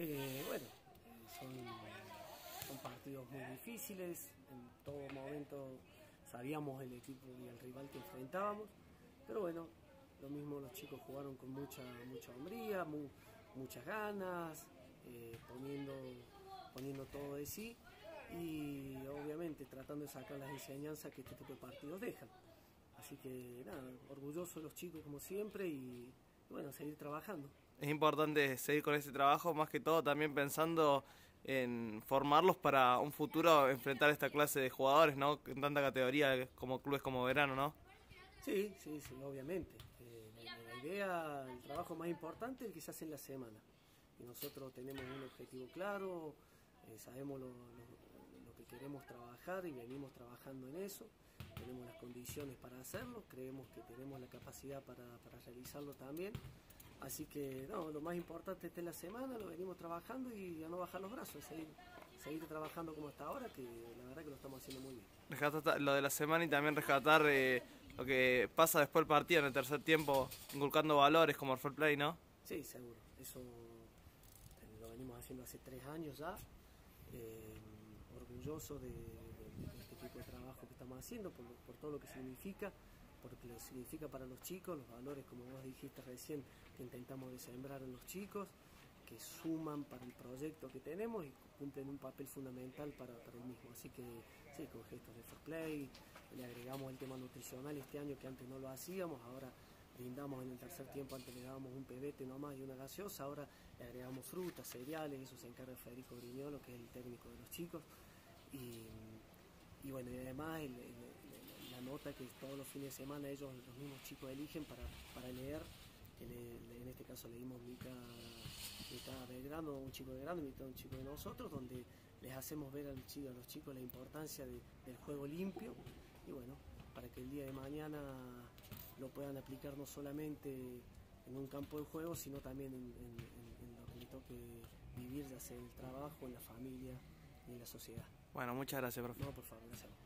Eh, bueno, son, partidos muy difíciles, en todo momento sabíamos el equipo y el rival que enfrentábamos, pero bueno, lo mismo los chicos jugaron con mucha, mucha hombría, muchas ganas, eh, poniendo, poniendo todo de sí y obviamente tratando de sacar las enseñanzas que este tipo de partidos dejan. Así que nada, orgulloso los chicos como siempre y bueno, seguir trabajando. Es importante seguir con ese trabajo, más que todo también pensando en formarlos para un futuro enfrentar esta clase de jugadores, ¿no? En tanta categoría como clubes como verano, ¿no? Sí, sí, sí, obviamente. Eh, la, idea, el trabajo más importante es el que se hace en la semana. Y nosotros tenemos un objetivo claro, eh, sabemos lo, que queremos trabajar y venimos trabajando en eso. Tenemos las condiciones para hacerlo, creemos que tenemos la capacidad para realizarlo también. Así que no, lo más importante está en la semana, lo venimos trabajando y a no bajar los brazos, seguir, seguir trabajando como hasta ahora, que la verdad que lo estamos haciendo muy bien. Rescatar lo de la semana y también rescatar eh, lo que pasa después del partido en el tercer tiempo, inculcando valores como el fair play, ¿no? Sí, seguro. Eso eh, lo venimos haciendo hace tres años ya. Eh, orgulloso de, este tipo de trabajo que estamos haciendo, por, por todo lo que significa porque lo significa para los chicos, los valores, como vos dijiste recién, que intentamos de sembrar en los chicos, que suman para el proyecto que tenemos y cumplen un papel fundamental para, el mismo. Así que sí, con gestos de fair play, le agregamos el tema nutricional este año que antes no lo hacíamos, ahora brindamos en el tercer tiempo, antes le dábamos un pebete nomás y una gaseosa, ahora le agregamos frutas, cereales, eso se encarga Federico Griñolo, que es el técnico de los chicos. Y, y bueno, y además la nota que todos los fines de semana ellos, los mismos chicos, eligen para, para leer, en este caso leímos mitad, mitad Belgrano, un chico de Grano, mitad un chico de nosotros, donde les hacemos ver a los chicos, a los chicos la importancia del juego limpio y bueno, para que el día de mañana lo puedan aplicar no solamente en un campo de juego, sino también en, lo que les toque vivir, ya sea en el trabajo, en la familia y en la sociedad. Bueno, muchas gracias, profe. No, por favor, gracias.